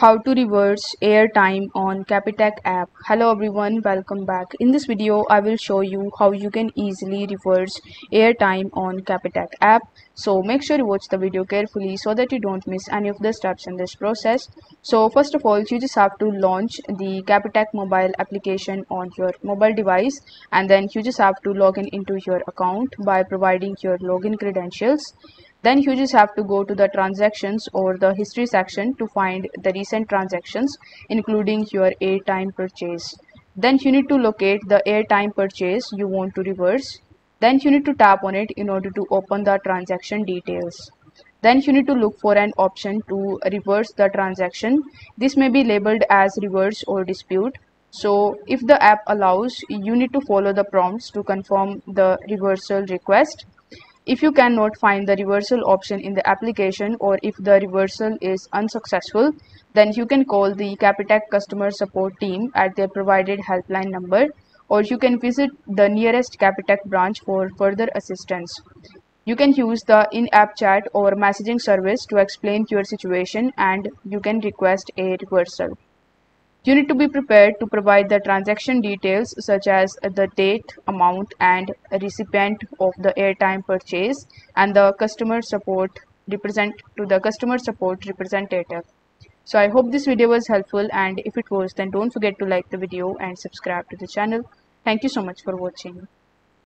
how to reverse airtime on Capitec app. Hello everyone, welcome back. In this video, I will show you how you can easily reverse airtime on Capitec app. So make sure you watch the video carefully so that you don't miss any of the steps in this process. So first of all, you just have to launch the Capitec mobile application on your mobile device and then you just have to log in into your account by providing your login credentials then you just have to go to the transactions or the history section to find the recent transactions including your airtime purchase. Then you need to locate the airtime purchase you want to reverse. Then you need to tap on it in order to open the transaction details. Then you need to look for an option to reverse the transaction. This may be labeled as reverse or dispute. So if the app allows you need to follow the prompts to confirm the reversal request if you cannot find the reversal option in the application or if the reversal is unsuccessful, then you can call the Capitec customer support team at their provided helpline number or you can visit the nearest Capitec branch for further assistance. You can use the in-app chat or messaging service to explain your situation and you can request a reversal. You need to be prepared to provide the transaction details such as the date, amount and recipient of the airtime purchase and the customer support represent to the customer support representative. So I hope this video was helpful and if it was then don't forget to like the video and subscribe to the channel. Thank you so much for watching.